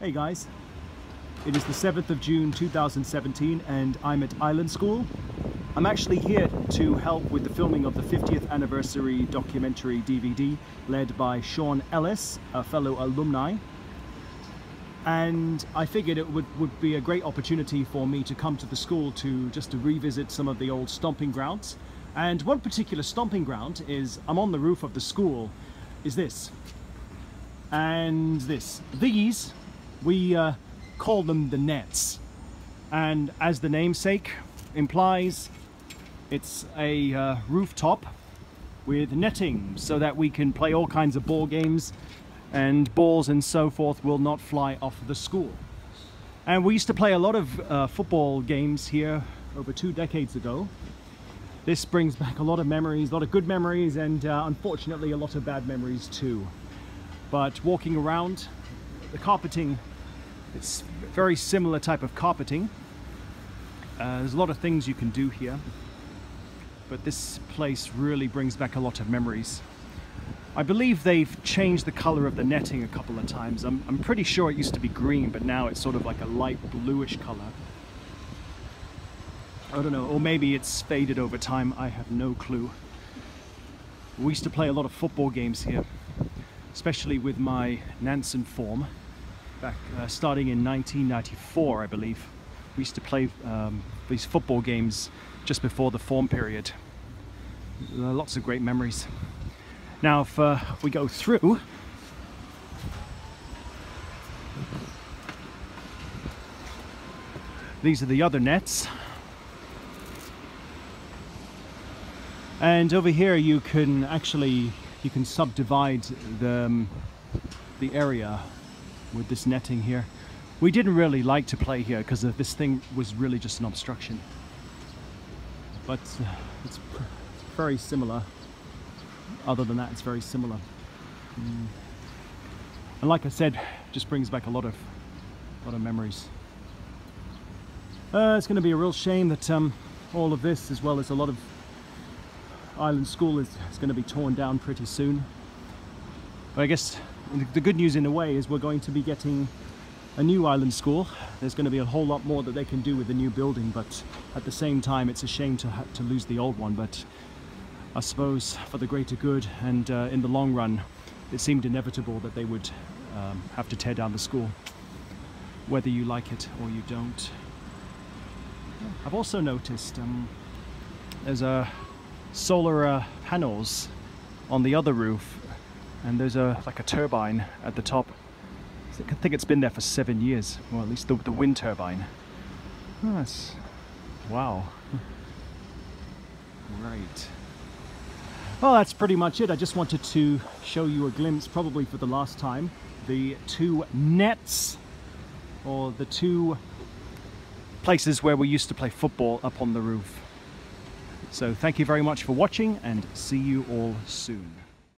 Hey guys, it is the 7th of June 2017 and I'm at Island School. I'm actually here to help with the filming of the 50th anniversary documentary DVD led by Sean Ellis, a fellow alumni. And I figured it would, would be a great opportunity for me to come to the school to just to revisit some of the old stomping grounds. And one particular stomping ground is, I'm on the roof of the school, is this. And this. These we uh, call them the nets. And as the namesake implies, it's a uh, rooftop with netting so that we can play all kinds of ball games and balls and so forth will not fly off the school. And we used to play a lot of uh, football games here over two decades ago. This brings back a lot of memories, a lot of good memories and uh, unfortunately a lot of bad memories too. But walking around, the carpeting it's very similar type of carpeting. Uh, there's a lot of things you can do here, but this place really brings back a lot of memories. I believe they've changed the color of the netting a couple of times. I'm, I'm pretty sure it used to be green, but now it's sort of like a light bluish color. I don't know, or maybe it's faded over time, I have no clue. We used to play a lot of football games here, especially with my Nansen form back uh, starting in 1994 I believe. We used to play um, these football games just before the form period. Uh, lots of great memories. Now if uh, we go through these are the other nets. And over here you can actually you can subdivide the, um, the area with this netting here. We didn't really like to play here because this thing was really just an obstruction. But uh, it's very similar. Other than that, it's very similar. Mm. And like I said, just brings back a lot of, a lot of memories. Uh, it's going to be a real shame that um, all of this, as well as a lot of Island School, is, is going to be torn down pretty soon. But I guess the good news in a way is we're going to be getting a new island school. There's going to be a whole lot more that they can do with the new building, but at the same time, it's a shame to, to lose the old one. But I suppose for the greater good and uh, in the long run, it seemed inevitable that they would um, have to tear down the school, whether you like it or you don't. I've also noticed um, there's a solar uh, panels on the other roof and there's a like a turbine at the top. I think it's been there for seven years, or at least the, the wind turbine. Oh, that's wow. Right. Well, that's pretty much it. I just wanted to show you a glimpse, probably for the last time, the two nets, or the two places where we used to play football up on the roof. So thank you very much for watching and see you all soon.